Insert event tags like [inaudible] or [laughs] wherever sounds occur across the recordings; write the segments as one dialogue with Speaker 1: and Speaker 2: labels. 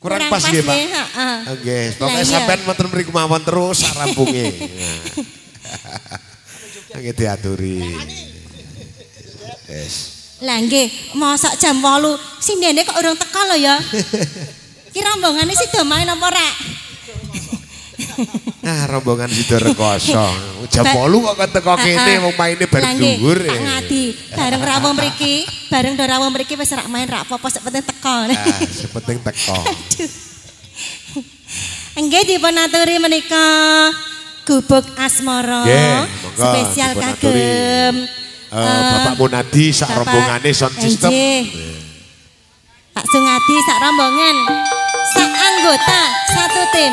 Speaker 1: Kurang pas nggih, Pak.
Speaker 2: heeh.
Speaker 1: Nggih, pokoke sampean mboten mriku mawon terus sak rampunge. Nggih diaturi. Wes.
Speaker 2: Lah nggih, mosok jam 8 sindene kok urung teko lho ya. [laughs] Ki rombongane sida main apa rek?
Speaker 1: Nah, rombongan Sido Rekoso. Jam
Speaker 2: Ba-
Speaker 1: 8 kok teko kene wong maine bar
Speaker 2: Lah nggih,
Speaker 1: dhuwur.
Speaker 2: Pak Ngadi, bareng rawuh mriki, bareng do rawuh mriki wis rak main rak apa-apa sing penting teko.
Speaker 1: Ah, sepenting teko. [laughs]
Speaker 2: Aduh. Nggih dipun aturi menika gubuk asmara
Speaker 1: monggo
Speaker 2: spesial kagem
Speaker 1: Eh, Bapak Munadi sak rombongane sound system.
Speaker 2: Enjih. Pak Sungadi sak rombongan sak anggota satu tim.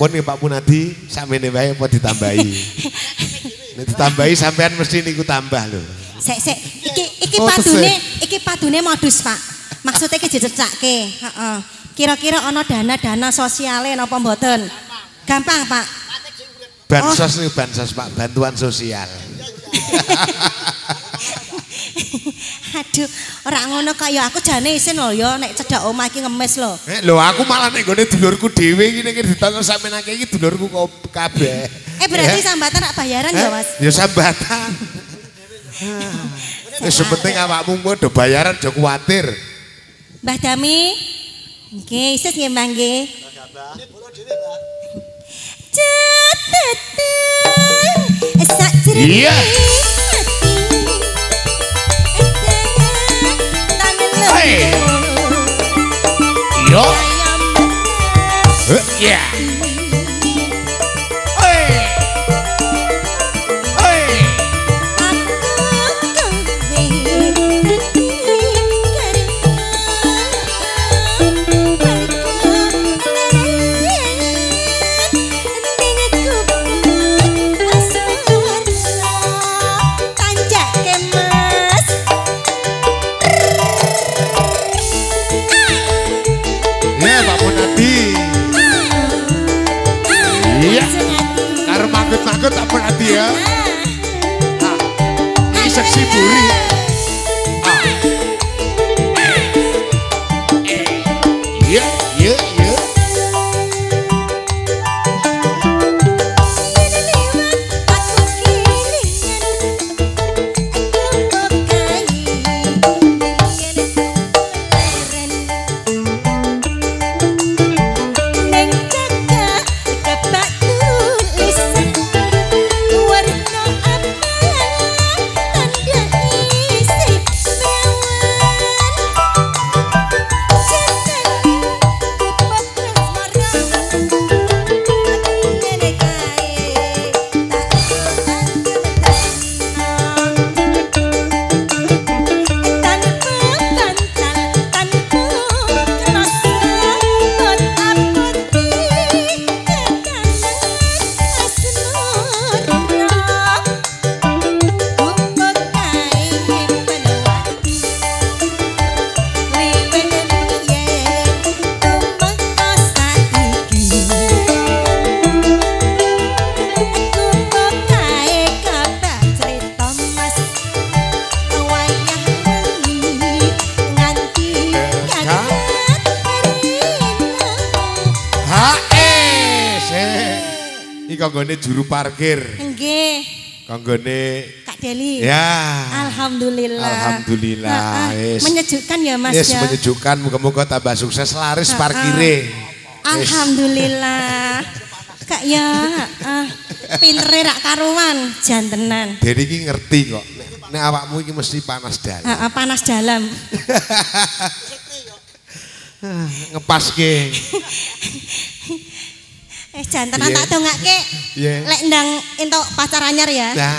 Speaker 1: Pun Pak Munadi, sampeyan wae apa ditambahi? [laughs] Nek ditambahi sampean mesti niku tambah lho.
Speaker 2: Sek sek iki iki
Speaker 1: Oh,
Speaker 2: padune iki padune modus, Pak. Maksudnya ki dijecake, heeh. Kira-kira ana dana-dana sosiale napa mboten? Gampang, Pak.
Speaker 1: Bansos nih bansos Pak, bantuan sosial. [laughs]
Speaker 2: Aduh, ora ngono kok ya aku jane isin lho ya nek cedak omah iki ngemis lho.
Speaker 1: Eh, lho aku malah nek gone dulurku dhewe iki nek ditonton sampean akeh iki dulurku kok kabeh.
Speaker 2: Eh berarti
Speaker 1: Eh,
Speaker 2: sambatan rak bayaran ya,
Speaker 1: eh,
Speaker 2: Mas?
Speaker 1: Ya sambatan. [laughs] Wis penting awakmu kuwi do bayaran aja kuwatir.
Speaker 2: Mbah Dami. Nggih, isis nggih Mbah nggih. Cetetan sak jroning
Speaker 1: Iya. Yo.
Speaker 2: ayam bener.
Speaker 1: Kanggone juru parkir.
Speaker 2: Nggih.
Speaker 1: Kanggone
Speaker 2: Kak Deli.
Speaker 1: ya.
Speaker 2: Alhamdulillah.
Speaker 1: Alhamdulillah,
Speaker 2: Ha, ha.
Speaker 1: yes.
Speaker 2: Menyejukkan ya Mas
Speaker 1: Yes,
Speaker 2: ya.
Speaker 1: menyejukkan muga-muga tambah sukses laris
Speaker 2: Ha, ha.
Speaker 1: parkire.
Speaker 2: Alhamdulillah. Kak ya, ah, pintere rak karuan, jantenan.
Speaker 1: Jadi iki ngerti kok. Nek, awakmu iki mesti panas dalam.
Speaker 2: Ah, panas dalam. [laughs]
Speaker 1: Ngepaske. [laughs]
Speaker 2: Eh jantenan tak dongake. Lek ndang entuk pacar anyar ya.
Speaker 1: Nah,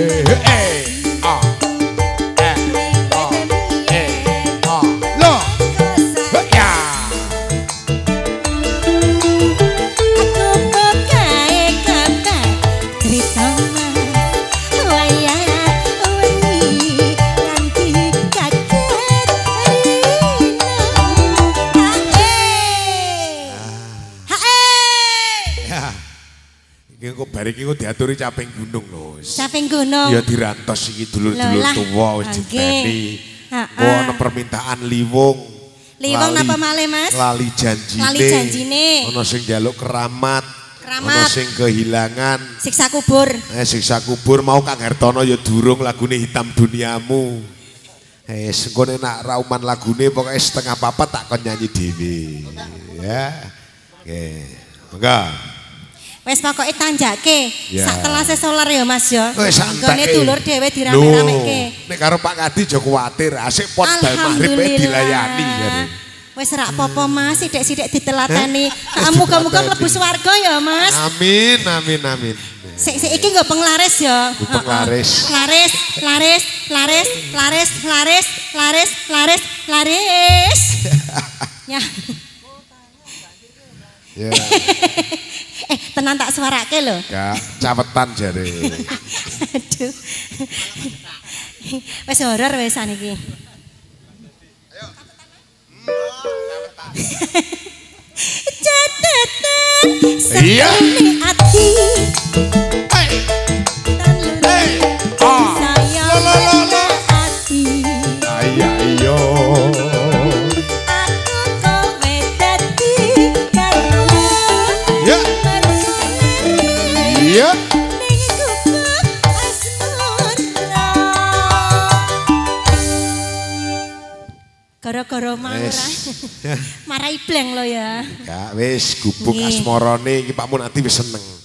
Speaker 1: Barek iki diaturi caping gunung lho. wis.
Speaker 2: Caping gunung.
Speaker 1: Ya dirantos iki dulur-dulur tuwa wis dipeni. Oh ana permintaan liwung.
Speaker 2: Liwung napa malih, Mas?
Speaker 1: Lali janjine.
Speaker 2: Lali janjine.
Speaker 1: Ana sing njaluk keramat.
Speaker 2: Keramat.
Speaker 1: Ana sing kehilangan.
Speaker 2: Siksa kubur.
Speaker 1: Eh siksa kubur mau Kang Hartono ya durung lagune hitam duniamu. Eh sengkone nak rauman lagune pokoknya setengah papat tak kon nyanyi dhewe. Ya. Oke. Monggo.
Speaker 2: Wes pokoke tanjake.
Speaker 1: Ya.
Speaker 2: Sak telase solar ya Mas ya.
Speaker 1: Wis santai.
Speaker 2: Dulur dhewe dirame-rameke.
Speaker 1: Nek karo Pak Kadi aja kuwatir, asik pot bal maghrib ae dilayani jare.
Speaker 2: Wes rak apa Mas, sithik-sithik ditelateni.
Speaker 1: Eh?
Speaker 2: Ah, Muga-muga
Speaker 1: Ditelateni.
Speaker 2: mlebu swarga ya Mas.
Speaker 1: Amin, amin, amin.
Speaker 2: Sik sik iki nggo penglaris ya.
Speaker 1: Penglaris.
Speaker 2: Laris, laris, laris, laris, laris, laris, laris, laris. [laughs] Ya.
Speaker 1: Ya, [laughs]
Speaker 2: Eh, tenan tak suarake lho.
Speaker 1: gak cawetan jare.
Speaker 2: Aduh. Wes horor wes saniki. Catatan
Speaker 1: Iya.
Speaker 2: Gara-gara mau
Speaker 1: Wes. [laughs]
Speaker 2: ora. Marai bleng lo ya.
Speaker 1: Gak wis gubuk asmarane iki Pak Munati wis seneng.